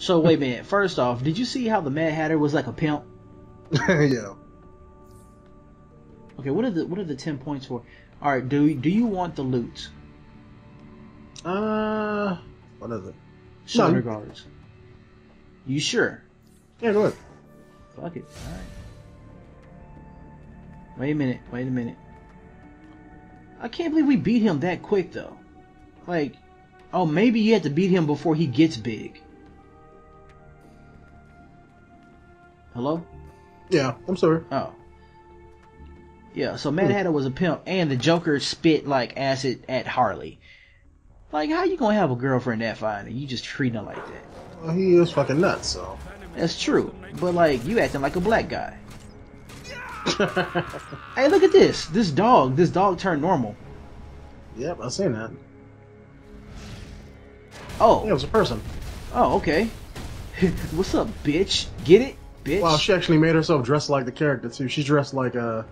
So wait a minute. First off, did you see how the Mad Hatter was like a pimp? yeah. Okay, what are the what are the ten points for? All right, do do you want the loot? Uh, what is it? Shoulder guards. You sure? Yeah, go ahead. Fuck it. All right. Wait a minute. Wait a minute. I can't believe we beat him that quick though. Like, oh, maybe you have to beat him before he gets big. Hello? Yeah, I'm sorry. Oh. Yeah, so Hmm. Was a pimp, and the Joker spit like acid at Harley. Like, how you gonna have a girlfriend that fine and you just treating her like that? Well, he is fucking nuts, so. That's true, but like you acting like a black guy. Hey, look at this! This dog, this dog turned normal. yep, I seen that. Oh, Yeah, it was a person. oh, okay. What's up, bitch? Get it, bitch? Wow, she actually made herself dress like the character too. She's dressed like a.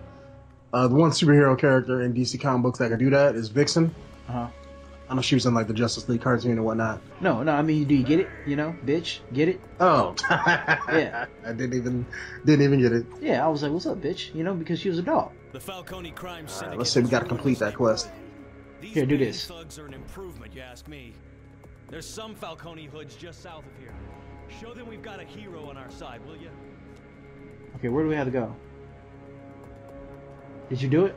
Uh, the one superhero character in DC comic books that can do that is Vixen. Uh-huh. I know she was in like the Justice League cartoon and whatnot. No, no, I mean, do you get it? You know, bitch, get it? Oh, Yeah. I didn't even didn't even get it. Yeah, I was like, what's up, bitch? You know, because she was a dog. The Falcone crime All syndicate. right, let's see. We got to complete that quest. These Here, do this. Thugs are an improvement, you ask me. There's some Falcone hoods just south of here. Show them we've got a hero on our side, will you? Okay, where do we have to go? Did you do it?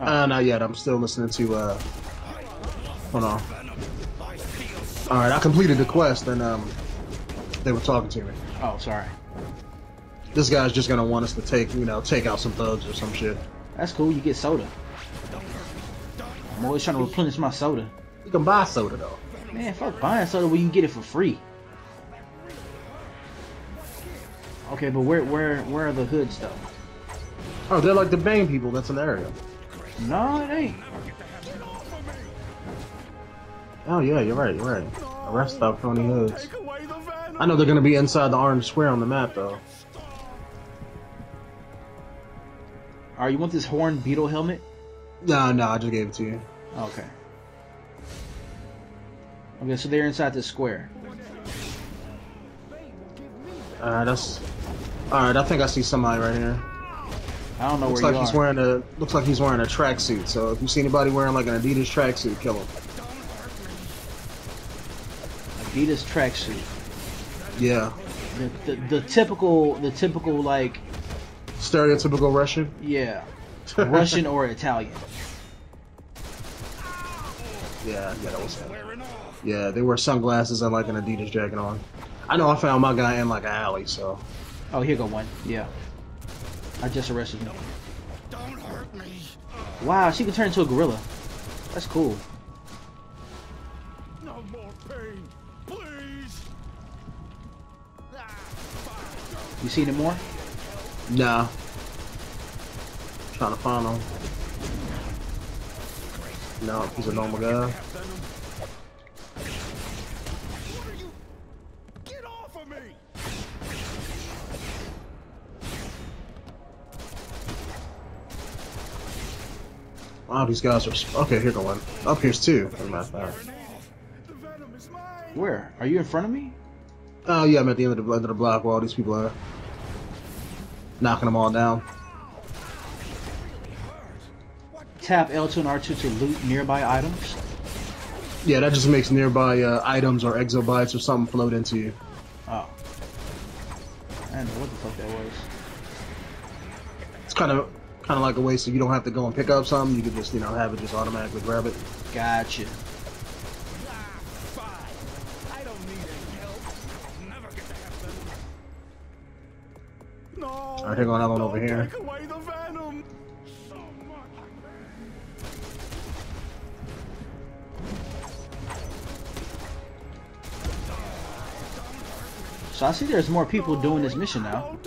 Uh, not yet. I'm still listening to. uh Hold on. All right, I completed the quest and um, they were talking to me. Oh, sorry. This guy's just gonna want us to take, you know, take out some thugs or some shit. That's cool. You get soda. I'm always trying to replenish my soda. You can buy soda though. Man, fuck buying soda when you can get it for free. Okay, but where where where are the hoods though? Oh, they're like the Bane people that's an area. No, it ain't. Oh yeah, you're right. You're right. Arrest Falcone hoods. I know they're gonna be inside the orange square on the map though. Alright, you want this horn beetle helmet? No, no, I just gave it to you. Okay. Okay, so they're inside this square. Alright, that's. Alright, I think I see somebody right here. I don't know Looks where like he's are. wearing a. Looks like he's wearing a tracksuit. So if you see anybody wearing like an Adidas tracksuit, kill him. Adidas tracksuit. Yeah. The, the the typical the typical like Stereotypical Russian. yeah Russian or Italian. Yeah, yeah, that was him. Yeah, they wear sunglasses and like an Adidas jacket on. I know I found my guy in like an alley, so. Oh, here go one. Yeah. I just arrested him. Don't hurt me. Wow, she can turn into a gorilla. That's cool. No more pain, please. You seen it more? Nah. Trying to find him. No, he's a normal guy. Wow, these guys are. Okay, here go one. Up here's two. as a matter of fact. The venom is mine. Where? Are you in front of me? Oh yeah, I'm at the end of the end of the block where all these people are knocking them all down. Tap L2 and R2 to loot nearby items. Yeah, that just makes nearby uh, items or exobytes or something float into you. Oh. I don't know what the fuck that was. It's kind of kind of like a way so you don't have to go and pick up something. You could just you know have it just automatically grab it. Gotcha. Fine. I don't need any help. Never get to have venom. No. All right, here go another one over here. Take away the venom. So. So I see there's more people doing this mission now.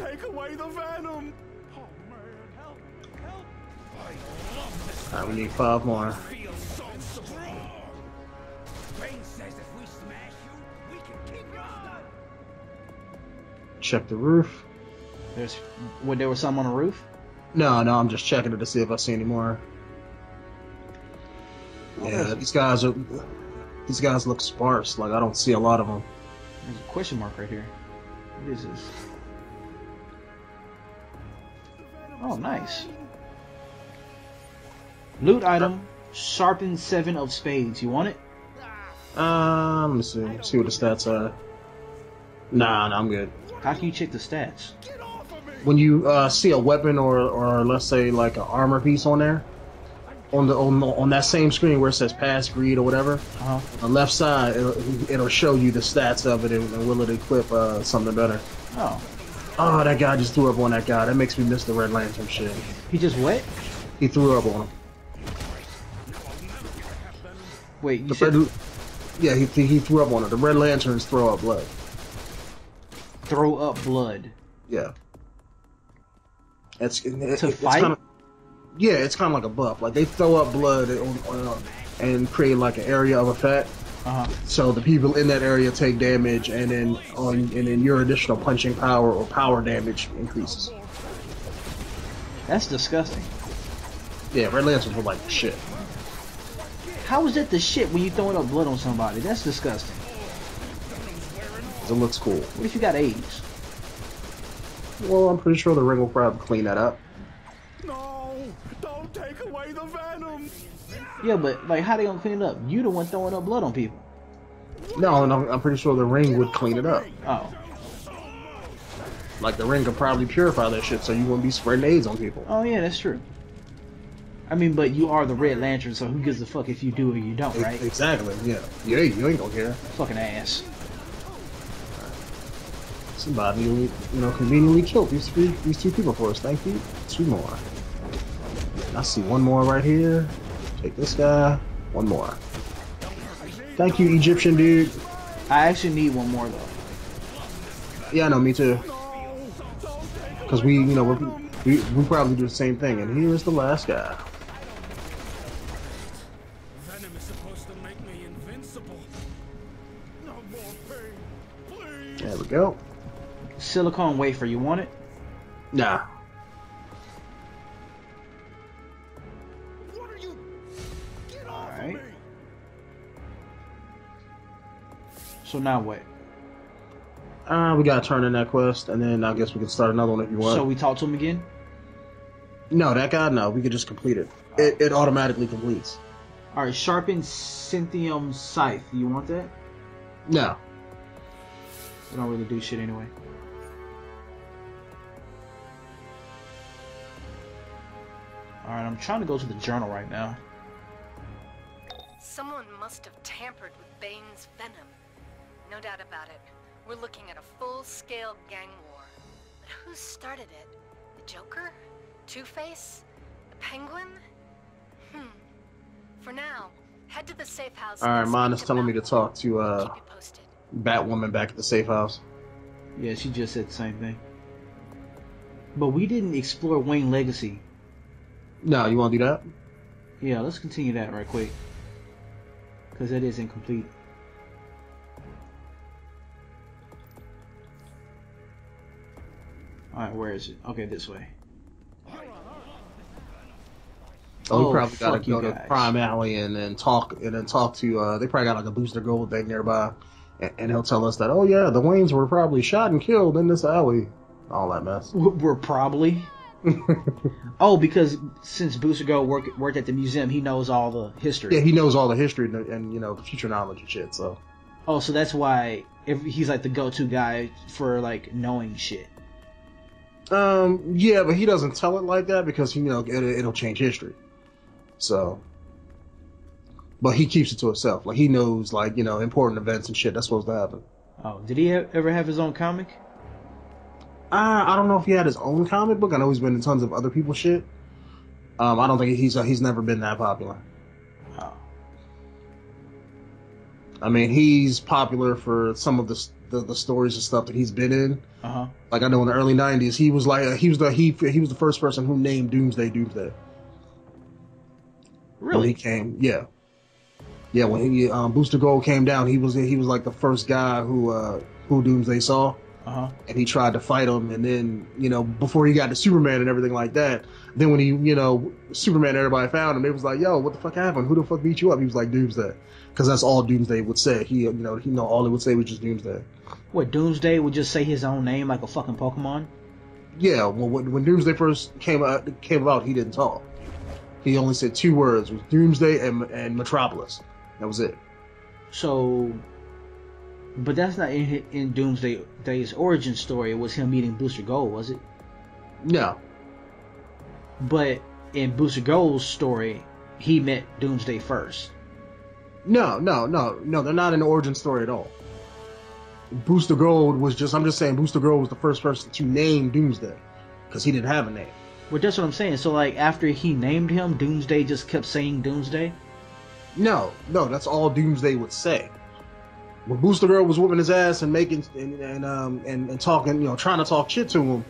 Right, we need five more. Feel so strong. Bane says if we smash you, we can keep you. Check the roof. There's, what, there was some on the roof? No, no, I'm just checking it to see if I see any more. Yeah, these guys are. These guys look sparse. Like I don't see a lot of them. There's a question mark right here. What is this? Oh, nice. Loot item, sharpened seven of spades. You want it? Um, let me see. See what the stats are. Nah, nah, I'm good. How can you check the stats? When you uh, see a weapon or, or let's say like an armor piece on there, on the on, on that same screen where it says pass greed or whatever, Uh huh. on the left side it'll, it'll show you the stats of it and, and will it equip uh, something better. Oh, Oh, that guy just threw up on that guy. That makes me miss the Red Lantern shit. he just what? He threw up on him. Wait, you said red, yeah, he, he threw up on him. The Red Lanterns throw up blood. throw up blood. Yeah. It's, it, To it's fight? Kinda, yeah, it's kind of like a buff. Like they throw up blood on, on, and create like an area of effect. Uh huh. So the people in that area take damage, and then on and then your additional punching power or power damage increases. That's disgusting. Yeah, Red Lanterns were like shit. How is that the shit when you throwing up blood on somebody? That's disgusting. It looks cool. What if you got AIDS? Well, I'm pretty sure the ring will probably clean that up. No! Don't take away the venom! Yeah, but like, how they gonna clean it up? You the one throwing up blood on people. No, no, I'm pretty sure the ring would clean it up. Oh, Like the ring could probably purify that shit, so you wouldn't be spreading AIDS on people. oh yeah, that's true. I mean, but you are the Red Lantern, so who gives a fuck if you do or you don't, right? Exactly. Yeah. You ain't, you ain't gonna care. Fucking ass. Somebody, you know, conveniently killed these three, these two people for us. Thank you. Two more. I see one more right here. Take this guy. One more. Thank you, Egyptian dude. I actually need one more though. Yeah, I know, me too. Because we, you know, we're, we we probably do the same thing. And here's the last guy. Go. Silicone wafer, you want it? Nah. What are you? Get off Alright. of me! So now what? Uh, we gotta turn in that quest, and then I guess we can start another one if you want. So we talk to him again? no, that guy, no. We could just complete it. It, it automatically completes. All right, sharpened Cynthium scythe. You want that? No. We don't really do shit anyway. All right, I'm trying to go to the journal right now. Someone must have tampered with Bane's venom. No doubt about it. We're looking at a full-scale gang war. But who started it? The Joker? Two-Face? The Penguin? Hmm. For now, head to the safe house. All right, and mine is telling me to talk to uh, Keep you posted. Batwoman back at the safe house. Yeah, she just said the same thing. But we didn't explore Wayne Legacy. No, you want to do that? Yeah, let's continue that right quick. Because that is incomplete. Alright, where is it? Okay, this way. Oh, we Oh, probably gotta go to. Crime Alley and then talk and then talk to. uh They probably got like a booster gold thing nearby, and, he'll tell us that. Oh yeah, the Waynes were probably shot and killed in this alley. All that mess. We're probably. Oh, because since Booster Gold work, worked at the museum, he knows all the history. yeah, he knows all the history and, and you know the future knowledge and shit. So Oh, so that's why if he's like the go-to guy for like knowing shit. Um, yeah, but he doesn't tell it like that because you know it, it'll change history. So, but he keeps it to himself. Like he knows, like you know, important events and shit that's supposed to happen. Oh, did he ha- ever have his own comic? Uh, I don't know if he had his own comic book. I know he's been in tons of other people's shit. Um, I don't think he's uh, he's never been that popular. Oh, I mean, he's popular for some of the the, the stories and stuff that he's been in. uh huh. Like I know in the early '90s, he was like he was the he he was the first person who named Doomsday Doomsday. when he Really? came. Yeah, yeah. When he, um, Booster Gold came down, he was he was like the first guy who uh, who Doomsday saw. Uh huh. and he tried to fight him, and then you know before he got to Superman and everything like that. Then when he you know Superman, everybody found him. They was like, "Yo, what the fuck happened? Who the fuck beat you up?" He was like, "Doomsday," because that's all Doomsday would say. He you know he know all he would say was just Doomsday. What Doomsday would just say his own name like a fucking Pokemon? Yeah, well when, when Doomsday first came out came about, he didn't talk. He only said two words: was Doomsday and and Metropolis. That was it. So, but that's not in in Doomsday Day's origin story. It was him meeting Booster Gold, was it? No, But in Booster Gold's story, he met Doomsday first. No, no, no, no. They're not an origin story at all. Booster Gold was just. I'm just saying. Booster Gold was the first person to name Doomsday because he didn't have a name. Well, that's what I'm saying. So, like, after he named him, Doomsday just kept saying Doomsday. No, no. That's all Doomsday would say. When Booster Gold was whooping his ass and making and and um and, and talking, you know, trying to talk shit to him.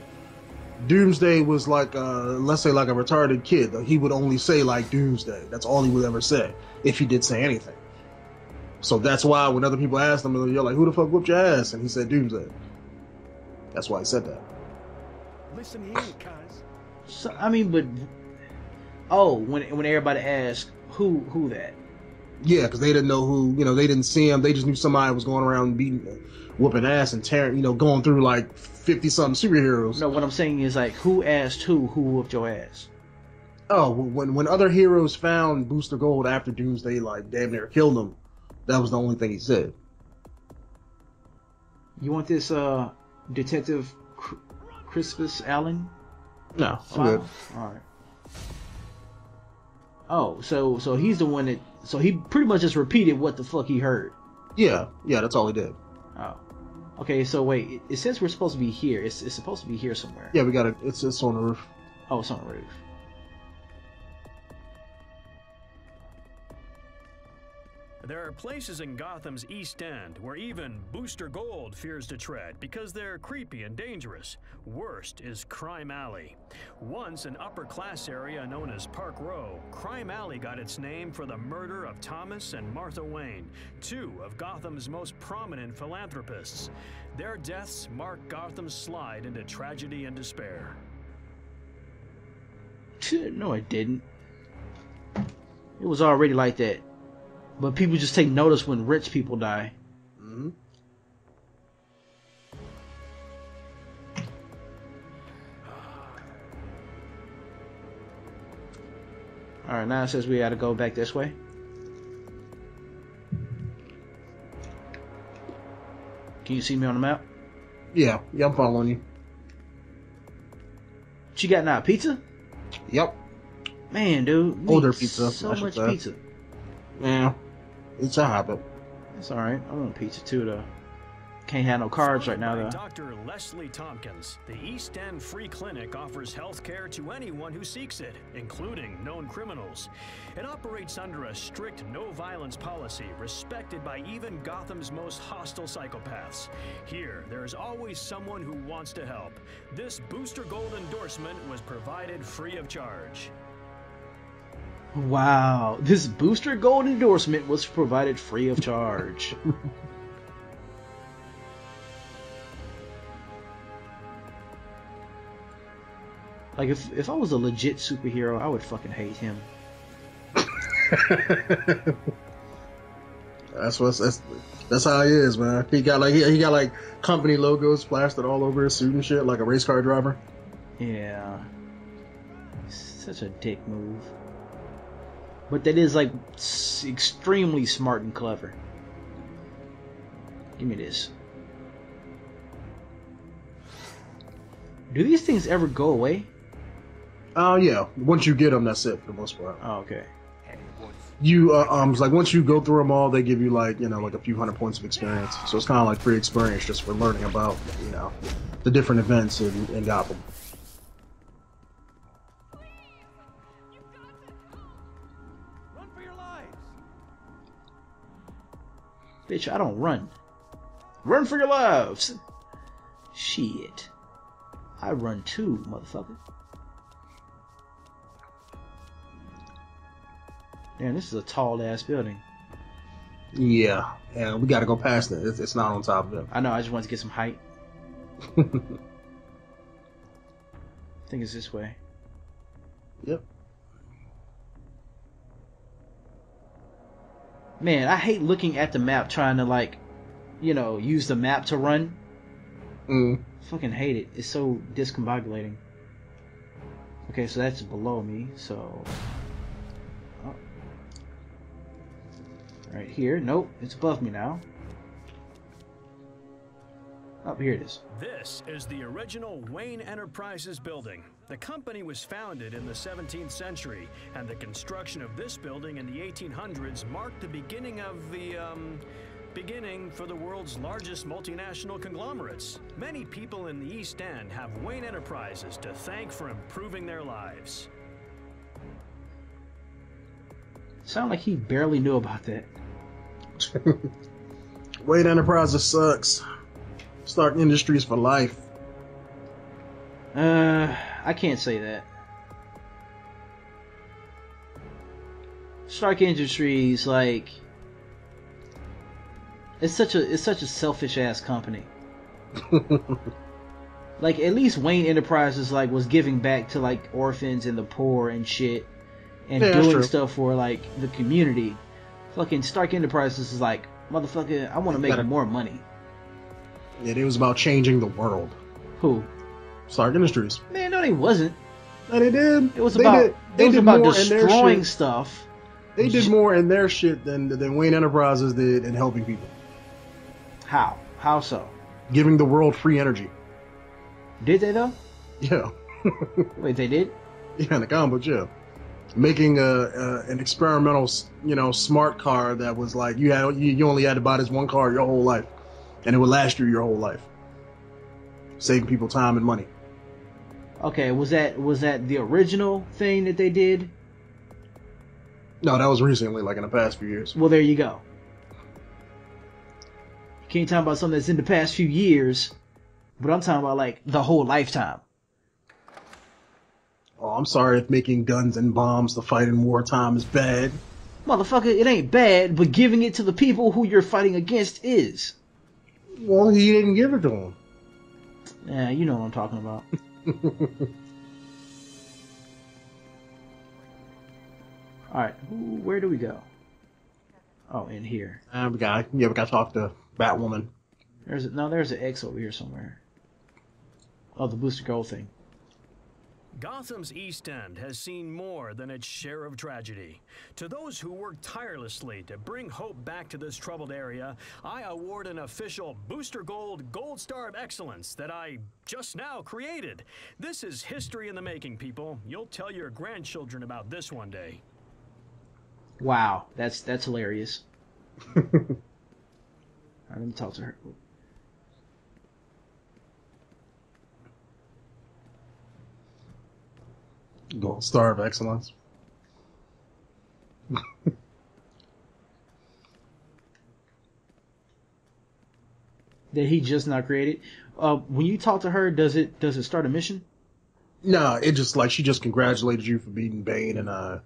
Doomsday was like, uh, let's say, like a retarded kid. He would only say like Doomsday. That's all he would ever say if he did say anything. So that's why when other people asked him, you're like, "Who the fuck whooped your ass?" and he said Doomsday. That's why he said that. Listen here, cuz. So, I mean, but oh, when when everybody asked who who that, Yeah, because they didn't know who, you know, they didn't see him. They just knew somebody was going around beating, whooping ass and tearing, you know, going through like fifty something superheroes. no, what I'm saying is like, who asked who who whooped your ass? Oh, when when other heroes found Booster Gold after Doomsday, like damn near killed him, that was the only thing he said. You want this uh Detective Cr- Crispus Allen? No, I'm good. All right. Oh, so so he's the one that so he pretty much just repeated what the fuck he heard. Yeah, yeah, that's all he did. Oh. Okay, so wait, it, it says we're supposed to be here. It's, it's supposed to be here somewhere. Yeah, we got it. It's it's on the roof. Oh, it's on the roof. There are places in Gotham's East End where even Booster Gold fears to tread because they're creepy and dangerous. Worst is Crime Alley. Once an upper class area known as Park Row, Crime Alley got its name for the murder of Thomas and Martha Wayne, two of Gotham's most prominent philanthropists. Their deaths mark Gotham's slide into tragedy and despair. No, it didn't. It was already like that. But people just take notice when rich people die. hmm Alright, now it says we gotta go back this way. Can you see me on the map? Yeah, yeah, I'm following you. What you got now? Pizza? Yep. Man, dude. Older pizza, So much say. pizza. Yeah, it's a habit. It's alright. I want pizza too, though. Can't handle no carbs right now, though. Dr. Leslie Tompkins, the East End Free Clinic offers health care to anyone who seeks it, including known criminals. It operates under a strict no violence policy, respected by even Gotham's most hostile psychopaths. Here, there is always someone who wants to help. This Booster Gold endorsement was provided free of charge. Wow. This Booster Gold endorsement was provided free of charge. like, if, if I was a legit superhero, I would fucking hate him. That's what's that's that's how he is, man. He got like he, he got like company logos plastered all over his suit and shit, like a race car driver. Yeah. Such a dick move. But that is like s- extremely smart and clever. Give me this. Do these things ever go away? Oh yeah, once you get them, that's it for the most part. Oh, okay. You uh, um, it's like once you go through them all, they give you like you know like a few hundred points of experience. So it's kind of like free experience just for learning about you know the different events in, in Gotham. Bitch, I don't run. Run for your lives! Shit. I run too, motherfucker. Damn, this is a tall ass building. Yeah, and we got to go past it. It's, it's not on top of it. I know, I just wanted to get some height. I think it's this way. Yep. Man, I hate looking at the map trying to like, you know, use the map to run. Mm. Fucking hate it. It's so discombobulating. Okay, so that's below me, so. Oh. Right here. Nope, it's above me now. Oh, here it is. This is the original Wayne Enterprises building. The company was founded in the 17th century, and the construction of this building in the 1800s marked the beginning of the, um, beginning for the world's largest multinational conglomerates. Many people in the East End have Wayne Enterprises to thank for improving their lives. Sound like he barely knew about that. Wayne Enterprises sucks. Stark Industries for life. Uh, I can't say that. Stark Industries, like, it's such a it's such a selfish ass company. Like, at least Wayne Enterprises like was giving back to like orphans and the poor and shit, and Yeah, doing stuff for like the community. Fucking Stark Enterprises is like, motherfucker, I want to make Gotta- more money. Yeah, it was about changing the world. Who? Stark Industries. Man, no, they wasn't. And they did. It was they about did, they it was did about more in their destroying stuff. They did more in their shit than than Wayne Enterprises did in helping people, How? How so? giving the world free energy. Did they though? Yeah, Wait, they did? yeah, in the comic book, yeah. Making a, a an experimental, you know, smart car that was like you had you, you only had to buy this one car your whole life, and it would last you your whole life, saving people time and money. Okay, was that was that the original thing that they did? No, that was recently, like in the past few years. Well, there you go. You can't talk about something that's in the past few years, but I'm talking about like the whole lifetime. Oh, I'm sorry if making guns and bombs to fight in wartime is bad. Motherfucker, it ain't bad, but giving it to the people who you're fighting against is. Well, he didn't give it to him. Yeah, you know what I'm talking about. Alright, where do we go? Oh, in here. Uh, we got, yeah, we got to talk to Batwoman. There's a, no, there's an X over here somewhere. Oh, the Booster Gold thing. Gotham's East End has seen more than its share of tragedy. To those who work tirelessly to bring hope back to this troubled area, I award an official Booster Gold Gold Star of Excellence that I just now created. This is history in the making, people. You'll tell your grandchildren about this one day. Wow, that's that's hilarious. Let me talk to her. Gold Star of Excellence. That he just not created. Uh, when you talk to her, does it does it start a mission? No, it just like she just congratulated you for beating Bane and uh,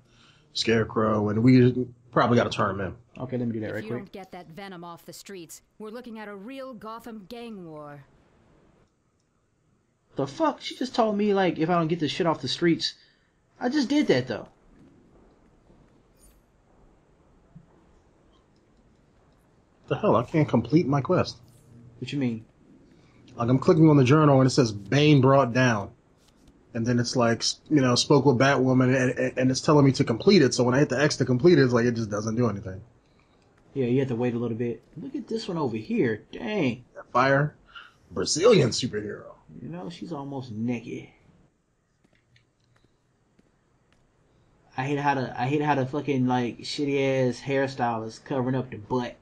Scarecrow, and we probably got to turn him in. Okay, let me do that If right you quick. don't get that venom off the streets, we're looking at a real Gotham gang war. The fuck? She just told me like if I don't get this shit off the streets. I just did that though. The hell, I can't complete my quest. What you mean? Like I'm clicking on the journal and it says Bane brought down, and then it's like you know spoke with Batwoman and, and, and it's telling me to complete it. So when I hit the X to complete it, it's like it just doesn't do anything. Yeah, you have to wait a little bit. Look at this one over here. Dang. Fire, Brazilian superhero. You know, she's almost naked. I hate how the I hate how the fucking like shitty ass hairstyle is covering up the butt.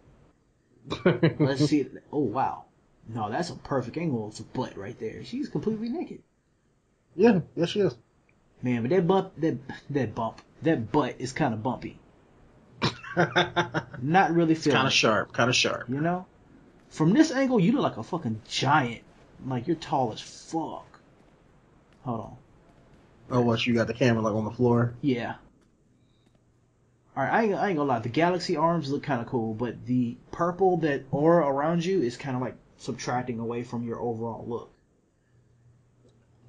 Let's see. Oh wow, no, that's a perfect angle of the butt right there. She's completely naked. Yeah, yes she is. Man, but that bump, that that bump, that butt is kind of bumpy. Not really feeling. Kind of sharp, kind of sharp. You know, from this angle, you look like a fucking giant. Like you're tall as fuck. Hold on. Oh, what you got the camera like on the floor? Yeah. Alright, I ain't, I ain't gonna lie. The galaxy arms look kind of cool, but the purple that aura around you is kind of like subtracting away from your overall look.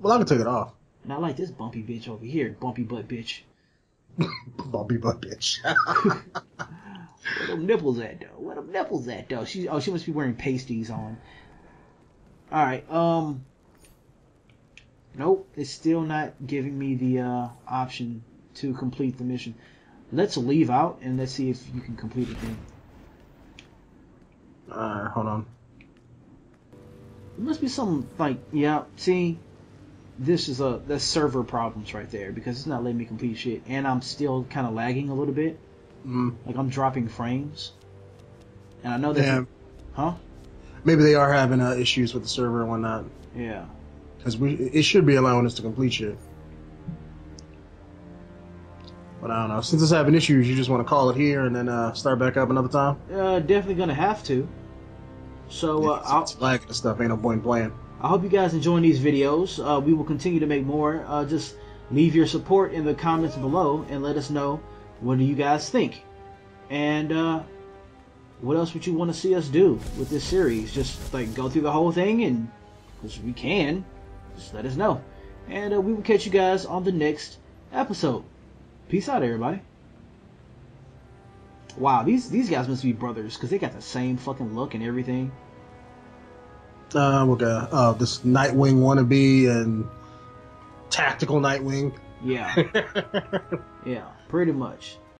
Well, I can take it off. Not like this bumpy bitch over here, bumpy butt bitch. Bumpy butt bitch. Where them nipples at though? Where them nipples at though? She oh she must be wearing pasties on. All right. Um. Nope, it's still not giving me the uh, option to complete the mission. Let's leave out and let's see if you can complete the thing. Alright, hold on. There must be some like yeah. See, this is a that's server problems right there because it's not letting me complete shit, and I'm still kind of lagging a little bit. Mm. Like I'm dropping frames, and I know that. Yeah. Huh? Maybe they are having uh, issues with the server and whatnot. Yeah. Because we it should be allowing us to complete shit. But I don't know. Since it's having issues, you just want to call it here and then uh, start back up another time. Uh, definitely gonna have to. So uh, I'll, it's and stuff. Ain't no point in playing. I hope you guys enjoying these videos. Uh, we will continue to make more. Uh, just leave your support in the comments below and let us know what do you guys think. And uh, what else would you want to see us do with this series? Just like go through the whole thing and because we can, just let us know. And uh, we will catch you guys on the next episode. Peace out, everybody. Wow, these these guys must be brothers because they got the same fucking look and everything. Uh, we got uh, this Nightwing wannabe and tactical Nightwing. Yeah, yeah, pretty much.